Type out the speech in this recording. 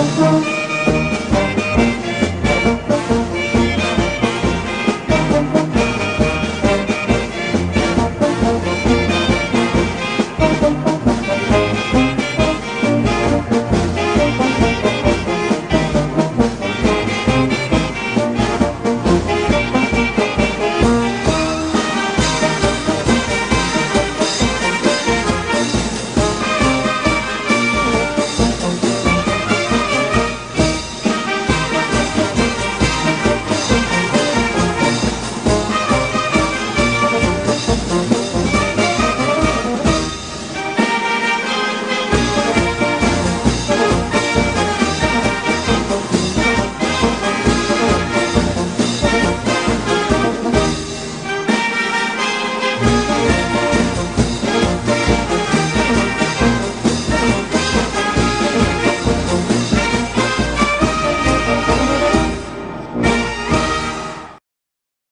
中风。